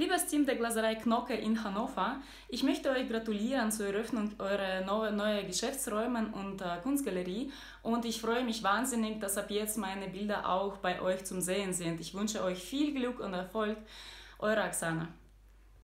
Liebes Team der Glaserei Knocke in Hannover, ich möchte euch gratulieren zur Eröffnung eurer neuen neue Geschäftsräume und äh, Kunstgalerie und ich freue mich wahnsinnig, dass ab jetzt meine Bilder auch bei euch zum Sehen sind. Ich wünsche euch viel Glück und Erfolg. Eure Axana.